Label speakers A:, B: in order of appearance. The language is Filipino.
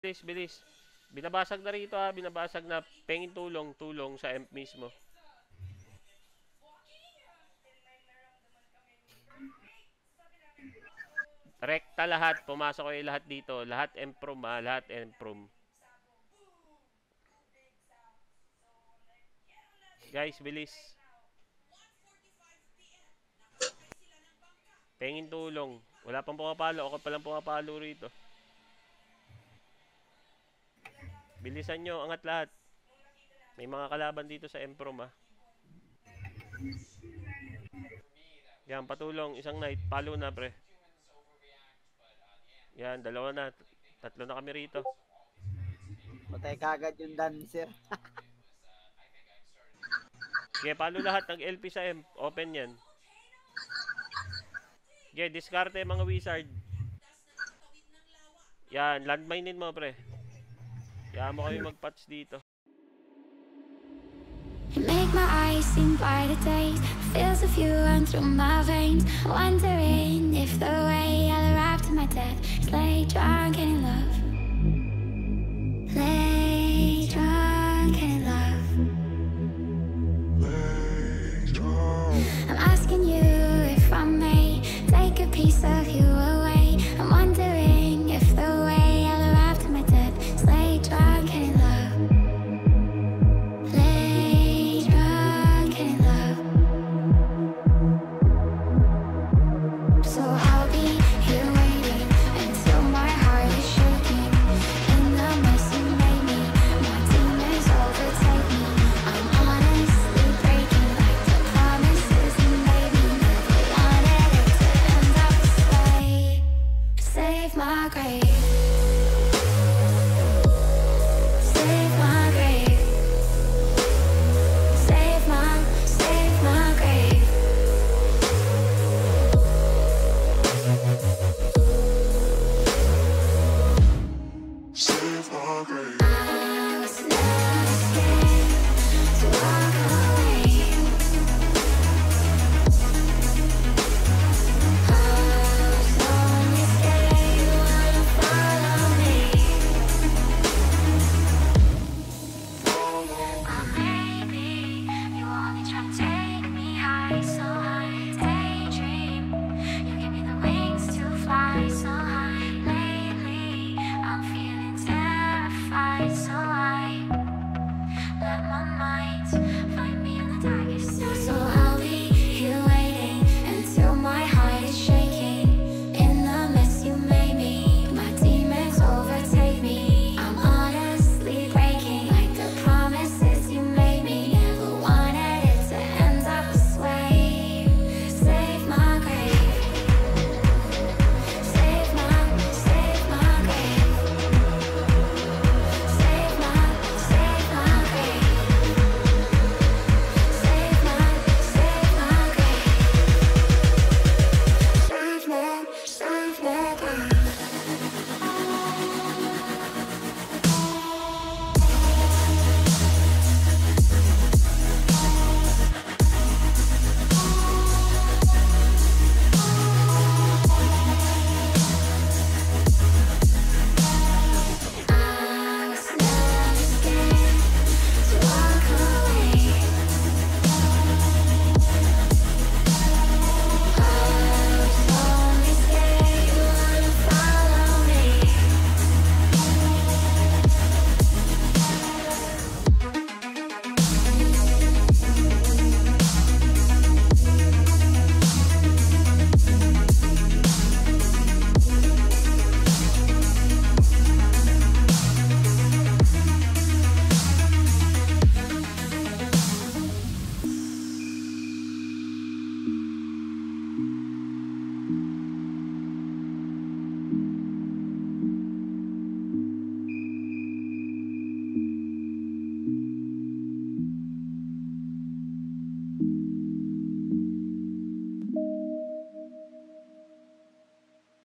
A: bilis, bilis. Binabasag na rito ha, binabasag na pengin tulong, tulong sa emp mismo. Rekta lahat, pumasok kayo lahat dito. Lahat emprom ha, lahat emprom. Guys, bilis. Pengin tulong. Wala pang pumapalo. Ako pa lang pumapalo rito. Bilisan nyo, angat lahat. May mga kalaban dito sa Emprom ah. Yan, patulong. Isang knight. Palo na, pre. Yan, dalawa na. Tatlo na kami rito.
B: Patay kagad yung dancer.
A: Okay, palo lahat. Nag-LP sa M. Open yan. Okay, diskarte mga wizard. Yan, landmine mo, pre. Yan mo kami mag-patch dito.
C: You make my eyes seem brighter days. Feels of you run through my veins. Wondering if the way I'll arrive to my death Is lay drunk and in love Vì